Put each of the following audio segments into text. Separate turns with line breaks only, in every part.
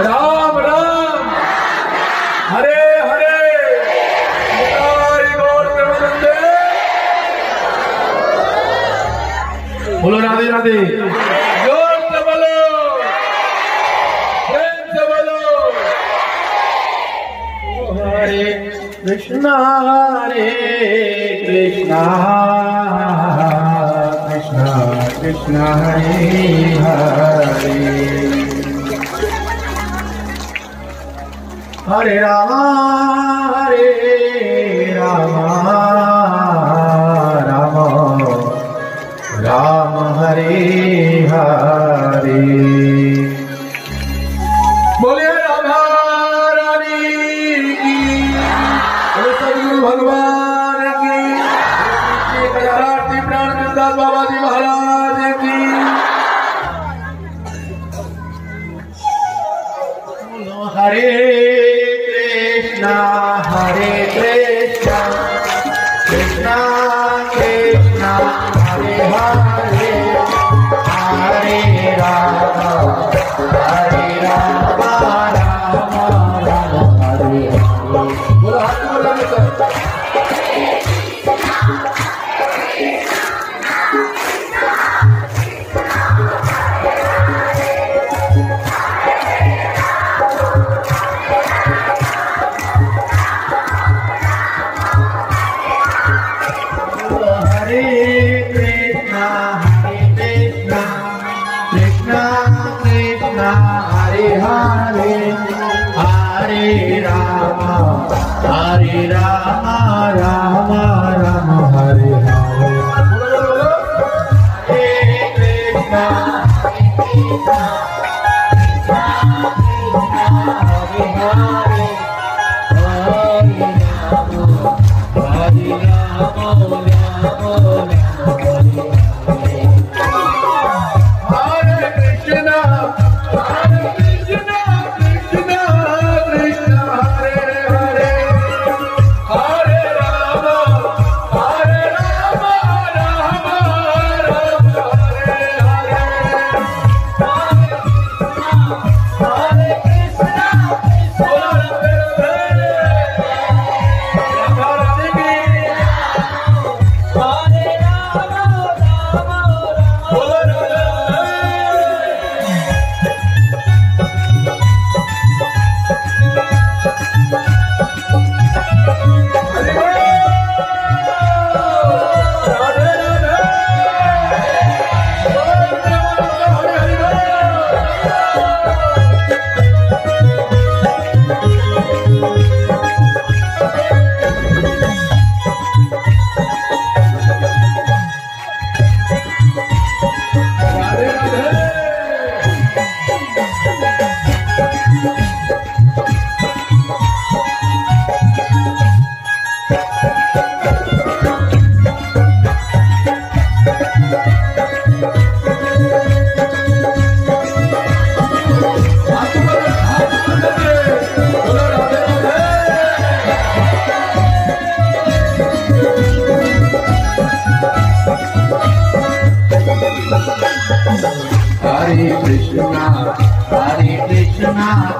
राम राम। हरे हरे। बोलो राधे राधे। ज़ोर से हरे कृष्णा हरे कृष्णा। कृष्णा कृष्णा, हरे हरे। हरे राम हरे राम राम राम हरे हरे बोलिए राधा रानी की बोले सदगुरु भगवान की श्री हरे राम राम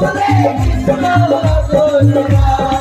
Thank you.